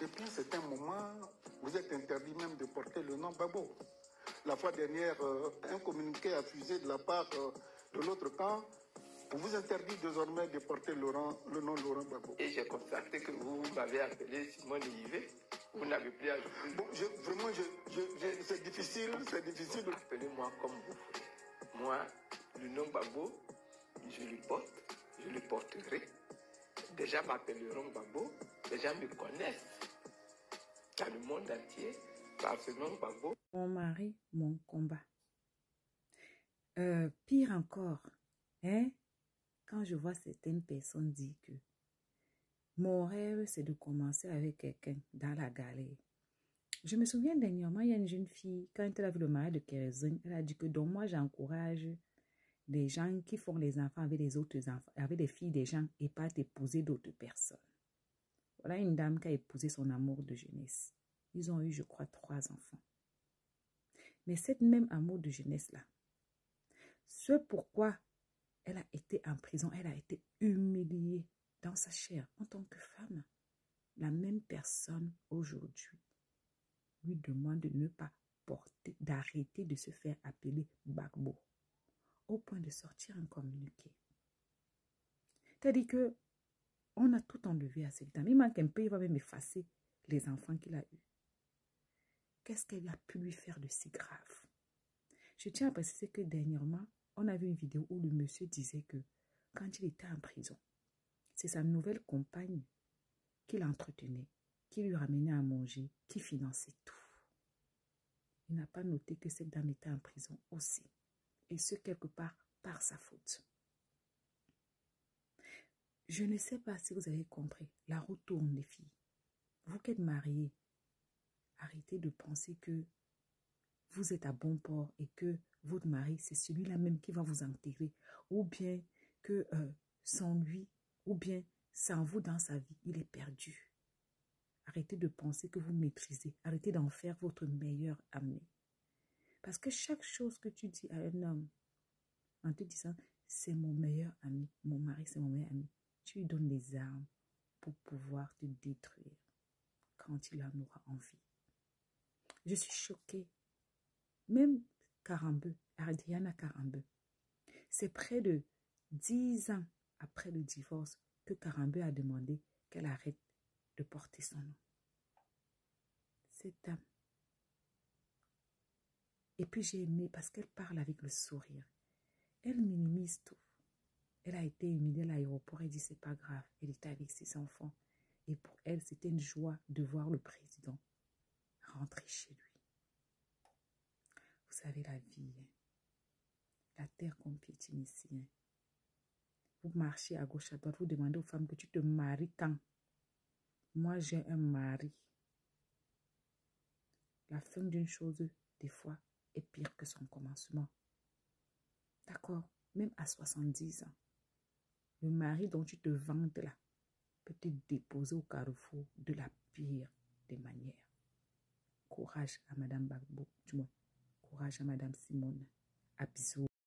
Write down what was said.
depuis un certain moment, vous êtes interdit même de porter le nom Babo. La fois dernière, euh, un communiqué a fusé de la part euh, de l'autre camp vous interdit désormais de porter Laurent, le nom Laurent Babo. Et j'ai constaté que vous m'avez appelé Simone Yves. Vous n'avez plus à bon, je, Vraiment, je, je, c'est difficile, c'est difficile. Appelez-moi comme vous voulez. Moi, le nom Babo, je le porte, je le porterai. Déjà m'appelleront Babo, déjà me connaissent Mon mari, mon combat. Euh, pire encore, hein, quand je vois certaines personnes dire que mon rêve, c'est de commencer avec quelqu'un dans la galère. Je me souviens dernièrement, il y a une jeune fille, quand elle a vu le mari de Kérésine, elle a dit que donc moi, j'encourage les gens qui font les enfants avec les autres enfants, avec des filles des gens et pas d'épouser d'autres personnes. Voilà une dame qui a épousé son amour de jeunesse. Ils ont eu, je crois, trois enfants. Mais cette même amour de jeunesse-là, ce pourquoi elle a été en prison, elle a été humiliée dans sa chair en tant que femme. La même personne aujourd'hui lui demande de ne pas porter, d'arrêter de se faire appeler Bagbo, au point de sortir un communiqué. C'est-à-dire que on a tout enlevé à cette dame. Il manque un peu, il va même effacer les enfants qu'il a eus. Qu'est-ce qu'elle a pu lui faire de si grave? Je tiens à préciser que dernièrement, on a vu une vidéo où le monsieur disait que quand il était en prison, c'est sa nouvelle compagne qui l'entretenait, qui lui ramenait à manger, qui finançait tout. Il n'a pas noté que cette dame était en prison aussi, et ce quelque part par sa faute. Je ne sais pas si vous avez compris, la roue tourne les filles. Vous qui êtes mariés, arrêtez de penser que vous êtes à bon port et que votre mari, c'est celui-là même qui va vous enterrer, ou bien que euh, sans lui, ou bien sans vous dans sa vie, il est perdu. Arrêtez de penser que vous maîtrisez. Arrêtez d'en faire votre meilleur ami. Parce que chaque chose que tu dis à un homme, en te disant, c'est mon meilleur ami, mon mari, c'est mon meilleur ami, tu lui donnes les armes pour pouvoir te détruire quand il en aura envie. Je suis choquée. Même Carambeu, Adriana Carambeu. C'est près de dix ans après le divorce que Carambeu a demandé qu'elle arrête de porter son nom. Cette dame. Et puis j'ai aimé parce qu'elle parle avec le sourire. Elle minimise tout. Elle a été humiliée à l'aéroport. Elle dit c'est pas grave. Elle était avec ses enfants. Et pour elle, c'était une joie de voir le président rentrer chez lui. Vous savez, la vie, hein. la terre qu'on piétine ici. Vous marchez à gauche, à droite, vous demandez aux femmes que tu te maries quand? Moi, j'ai un mari. La fin d'une chose, des fois, est pire que son commencement. D'accord? Même à 70 ans. Le mari dont tu te vantes là peut te déposer au carrefour de la pire des manières. Courage à Madame Bagbo, du moins. Courage à Madame Simone. À bisous.